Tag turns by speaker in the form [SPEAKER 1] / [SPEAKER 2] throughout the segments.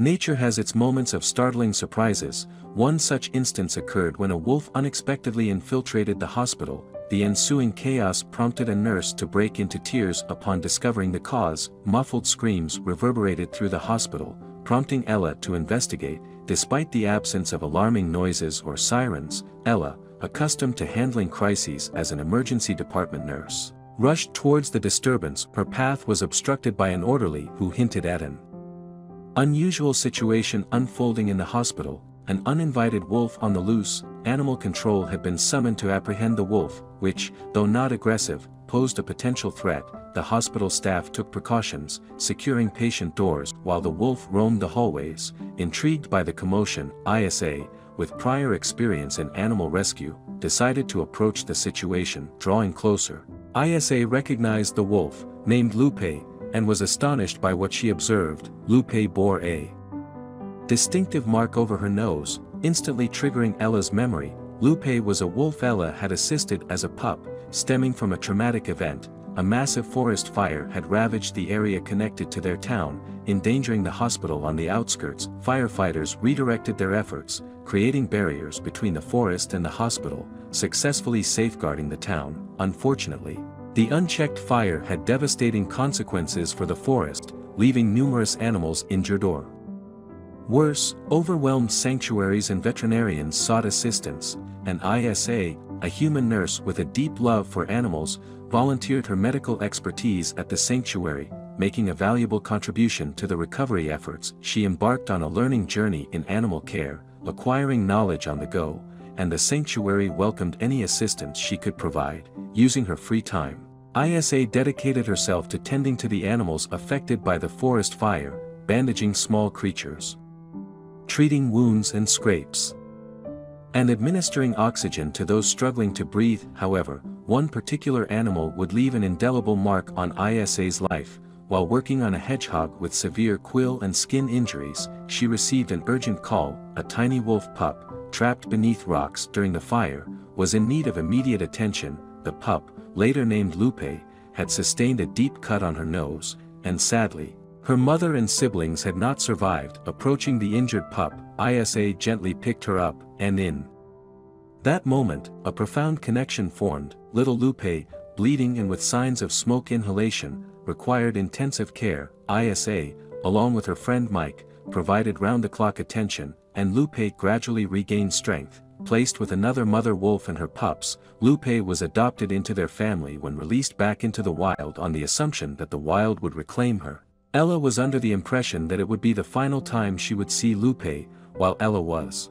[SPEAKER 1] Nature has its moments of startling surprises, one such instance occurred when a wolf unexpectedly infiltrated the hospital, the ensuing chaos prompted a nurse to break into tears upon discovering the cause, muffled screams reverberated through the hospital, prompting Ella to investigate, despite the absence of alarming noises or sirens, Ella, accustomed to handling crises as an emergency department nurse, rushed towards the disturbance her path was obstructed by an orderly who hinted at an unusual situation unfolding in the hospital, an uninvited wolf on the loose, animal control had been summoned to apprehend the wolf, which, though not aggressive, posed a potential threat, the hospital staff took precautions, securing patient doors while the wolf roamed the hallways, intrigued by the commotion, ISA, with prior experience in animal rescue, decided to approach the situation, drawing closer. ISA recognized the wolf, named Lupe, and was astonished by what she observed, Lupe bore a distinctive mark over her nose, instantly triggering Ella's memory, Lupe was a wolf. Ella had assisted as a pup, stemming from a traumatic event, a massive forest fire had ravaged the area connected to their town, endangering the hospital on the outskirts. Firefighters redirected their efforts, creating barriers between the forest and the hospital, successfully safeguarding the town. Unfortunately, the unchecked fire had devastating consequences for the forest, leaving numerous animals injured or Worse, overwhelmed sanctuaries and veterinarians sought assistance, and ISA, a human nurse with a deep love for animals, volunteered her medical expertise at the sanctuary, making a valuable contribution to the recovery efforts. She embarked on a learning journey in animal care, acquiring knowledge on the go, and the sanctuary welcomed any assistance she could provide, using her free time. ISA dedicated herself to tending to the animals affected by the forest fire, bandaging small creatures treating wounds and scrapes, and administering oxygen to those struggling to breathe. However, one particular animal would leave an indelible mark on ISA's life. While working on a hedgehog with severe quill and skin injuries, she received an urgent call, a tiny wolf pup, trapped beneath rocks during the fire, was in need of immediate attention, the pup, later named Lupe, had sustained a deep cut on her nose, and sadly, her mother and siblings had not survived. Approaching the injured pup, ISA gently picked her up, and in that moment, a profound connection formed. Little Lupe, bleeding and with signs of smoke inhalation, required intensive care. ISA, along with her friend Mike, provided round-the-clock attention, and Lupe gradually regained strength. Placed with another mother wolf and her pups, Lupe was adopted into their family when released back into the wild on the assumption that the wild would reclaim her. Ella was under the impression that it would be the final time she would see Lupe, while Ella was.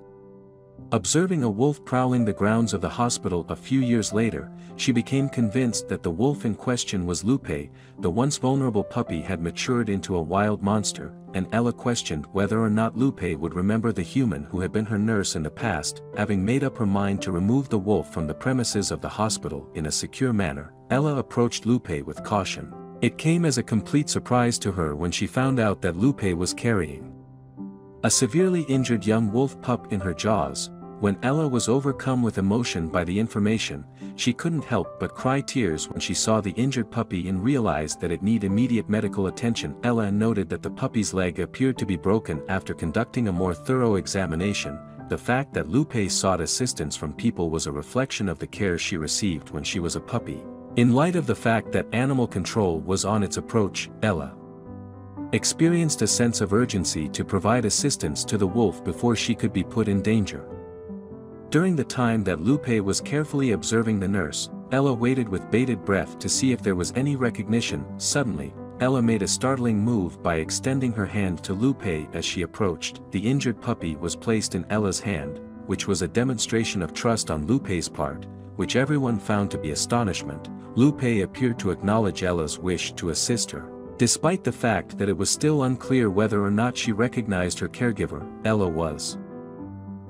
[SPEAKER 1] Observing a wolf prowling the grounds of the hospital a few years later, she became convinced that the wolf in question was Lupe, the once vulnerable puppy had matured into a wild monster, and Ella questioned whether or not Lupe would remember the human who had been her nurse in the past, having made up her mind to remove the wolf from the premises of the hospital in a secure manner, Ella approached Lupe with caution. It came as a complete surprise to her when she found out that Lupe was carrying a severely injured young wolf pup in her jaws. When Ella was overcome with emotion by the information, she couldn't help but cry tears when she saw the injured puppy and realized that it need immediate medical attention. Ella noted that the puppy's leg appeared to be broken after conducting a more thorough examination. The fact that Lupe sought assistance from people was a reflection of the care she received when she was a puppy. In light of the fact that animal control was on its approach, Ella experienced a sense of urgency to provide assistance to the wolf before she could be put in danger. During the time that Lupe was carefully observing the nurse, Ella waited with bated breath to see if there was any recognition. Suddenly, Ella made a startling move by extending her hand to Lupe as she approached. The injured puppy was placed in Ella's hand, which was a demonstration of trust on Lupe's part, which everyone found to be astonishment, Lupe appeared to acknowledge Ella's wish to assist her. Despite the fact that it was still unclear whether or not she recognized her caregiver, Ella was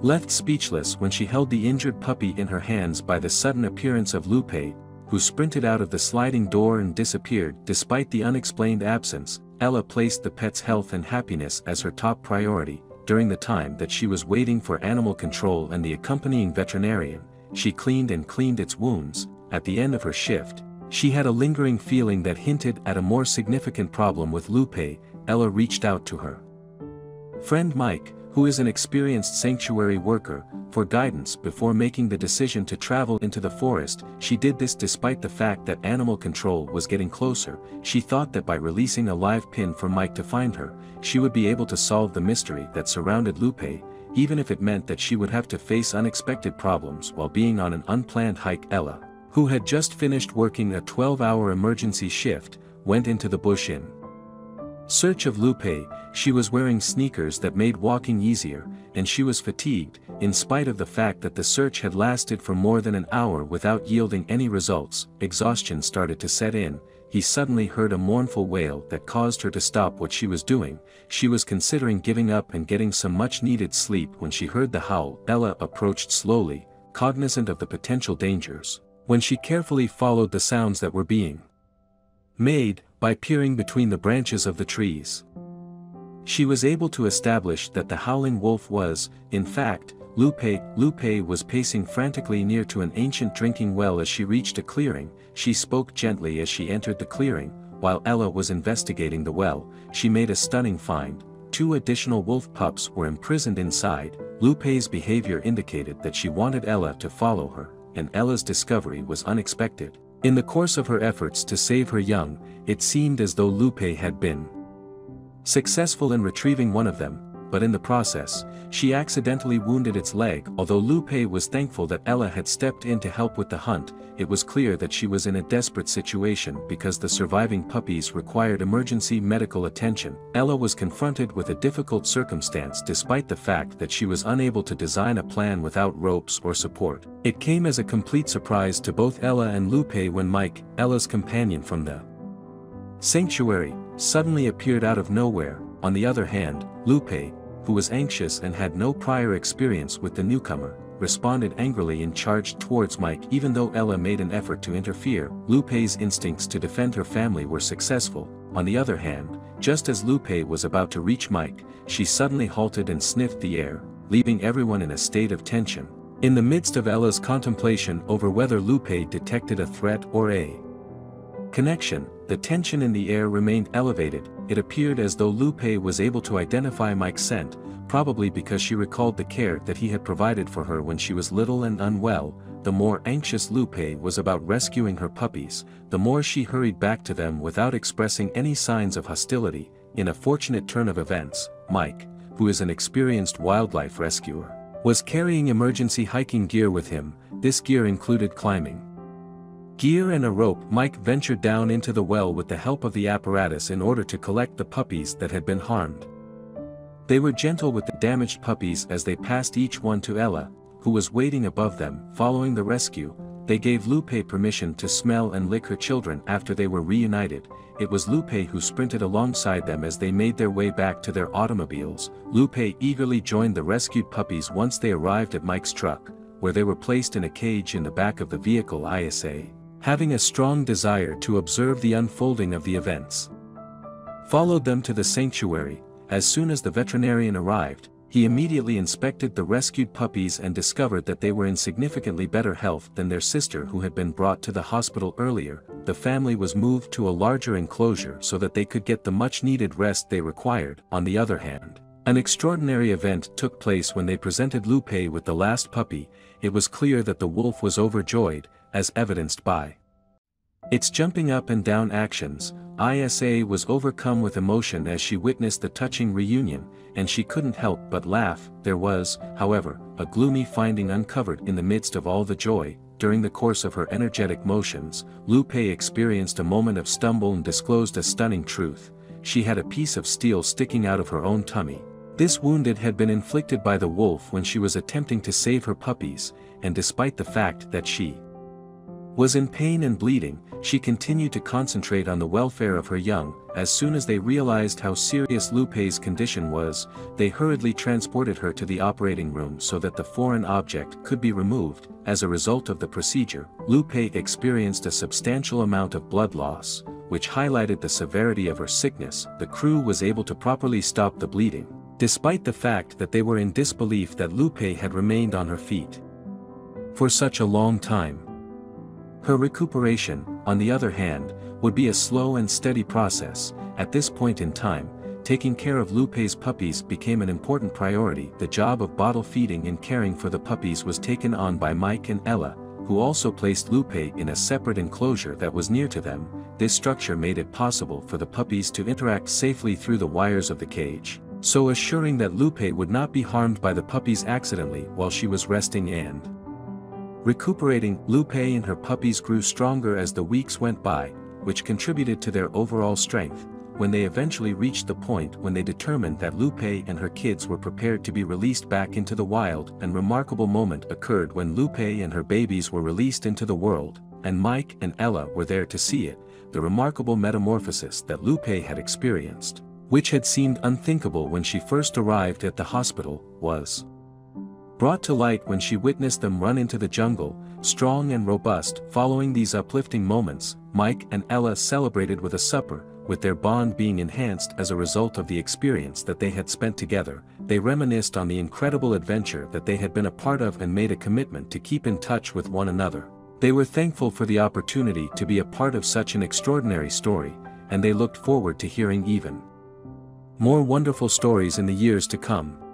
[SPEAKER 1] left speechless when she held the injured puppy in her hands by the sudden appearance of Lupe, who sprinted out of the sliding door and disappeared. Despite the unexplained absence, Ella placed the pet's health and happiness as her top priority. During the time that she was waiting for animal control and the accompanying veterinarian, she cleaned and cleaned its wounds, at the end of her shift, She had a lingering feeling that hinted at a more significant problem with Lupe, Ella reached out to her. Friend Mike, who is an experienced sanctuary worker, for guidance before making the decision to travel into the forest, she did this despite the fact that animal control was getting closer, she thought that by releasing a live pin for Mike to find her, she would be able to solve the mystery that surrounded Lupe, even if it meant that she would have to face unexpected problems while being on an unplanned hike Ella, who had just finished working a 12-hour emergency shift, went into the bush in search of Lupe, she was wearing sneakers that made walking easier, and she was fatigued, in spite of the fact that the search had lasted for more than an hour without yielding any results, exhaustion started to set in, he suddenly heard a mournful wail that caused her to stop what she was doing, she was considering giving up and getting some much-needed sleep when she heard the howl. Ella approached slowly, cognizant of the potential dangers, when she carefully followed the sounds that were being made, by peering between the branches of the trees. She was able to establish that the howling wolf was, in fact, Lupe. Lupe was pacing frantically near to an ancient drinking well as she reached a clearing, she spoke gently as she entered the clearing, while Ella was investigating the well, she made a stunning find, two additional wolf pups were imprisoned inside, Lupe's behavior indicated that she wanted Ella to follow her, and Ella's discovery was unexpected. In the course of her efforts to save her young, it seemed as though Lupe had been successful in retrieving one of them, but in the process, she accidentally wounded its leg. Although Lupe was thankful that Ella had stepped in to help with the hunt, it was clear that she was in a desperate situation because the surviving puppies required emergency medical attention. Ella was confronted with a difficult circumstance despite the fact that she was unable to design a plan without ropes or support. It came as a complete surprise to both Ella and Lupe when Mike, Ella's companion from the sanctuary, suddenly appeared out of nowhere, on the other hand, Lupe, who was anxious and had no prior experience with the newcomer, responded angrily and charged towards Mike even though Ella made an effort to interfere, Lupe's instincts to defend her family were successful, on the other hand, just as Lupe was about to reach Mike, she suddenly halted and sniffed the air, leaving everyone in a state of tension. In the midst of Ella's contemplation over whether Lupe detected a threat or a connection, the tension in the air remained elevated, it appeared as though Lupe was able to identify Mike's scent, probably because she recalled the care that he had provided for her when she was little and unwell, the more anxious Lupe was about rescuing her puppies, the more she hurried back to them without expressing any signs of hostility, in a fortunate turn of events, Mike, who is an experienced wildlife rescuer, was carrying emergency hiking gear with him, this gear included climbing gear and a rope Mike ventured down into the well with the help of the apparatus in order to collect the puppies that had been harmed. They were gentle with the damaged puppies as they passed each one to Ella, who was waiting above them. Following the rescue, they gave Lupe permission to smell and lick her children after they were reunited. It was Lupe who sprinted alongside them as they made their way back to their automobiles. Lupe eagerly joined the rescued puppies once they arrived at Mike's truck, where they were placed in a cage in the back of the vehicle ISA having a strong desire to observe the unfolding of the events. Followed them to the sanctuary, as soon as the veterinarian arrived, he immediately inspected the rescued puppies and discovered that they were in significantly better health than their sister who had been brought to the hospital earlier, the family was moved to a larger enclosure so that they could get the much-needed rest they required. On the other hand, an extraordinary event took place when they presented Lupe with the last puppy, it was clear that the wolf was overjoyed, as evidenced by its jumping up and down actions, ISA was overcome with emotion as she witnessed the touching reunion, and she couldn't help but laugh. There was, however, a gloomy finding uncovered in the midst of all the joy. During the course of her energetic motions, Lupe experienced a moment of stumble and disclosed a stunning truth. She had a piece of steel sticking out of her own tummy. This wounded had been inflicted by the wolf when she was attempting to save her puppies, and despite the fact that she was in pain and bleeding, she continued to concentrate on the welfare of her young, as soon as they realized how serious Lupe's condition was, they hurriedly transported her to the operating room so that the foreign object could be removed, as a result of the procedure, Lupe experienced a substantial amount of blood loss, which highlighted the severity of her sickness, the crew was able to properly stop the bleeding, despite the fact that they were in disbelief that Lupe had remained on her feet for such a long time. Her recuperation, on the other hand, would be a slow and steady process, at this point in time, taking care of Lupe's puppies became an important priority. The job of bottle feeding and caring for the puppies was taken on by Mike and Ella, who also placed Lupe in a separate enclosure that was near to them. This structure made it possible for the puppies to interact safely through the wires of the cage, so assuring that Lupe would not be harmed by the puppies accidentally while she was resting and recuperating. Lupe and her puppies grew stronger as the weeks went by, which contributed to their overall strength, when they eventually reached the point when they determined that Lupe and her kids were prepared to be released back into the wild an remarkable moment occurred when Lupe and her babies were released into the world, and Mike and Ella were there to see it, the remarkable metamorphosis that Lupe had experienced, which had seemed unthinkable when she first arrived at the hospital, was brought to light when she witnessed them run into the jungle, strong and robust. Following these uplifting moments, Mike and Ella celebrated with a supper, with their bond being enhanced as a result of the experience that they had spent together, they reminisced on the incredible adventure that they had been a part of and made a commitment to keep in touch with one another. They were thankful for the opportunity to be a part of such an extraordinary story, and they looked forward to hearing even more wonderful stories in the years to come.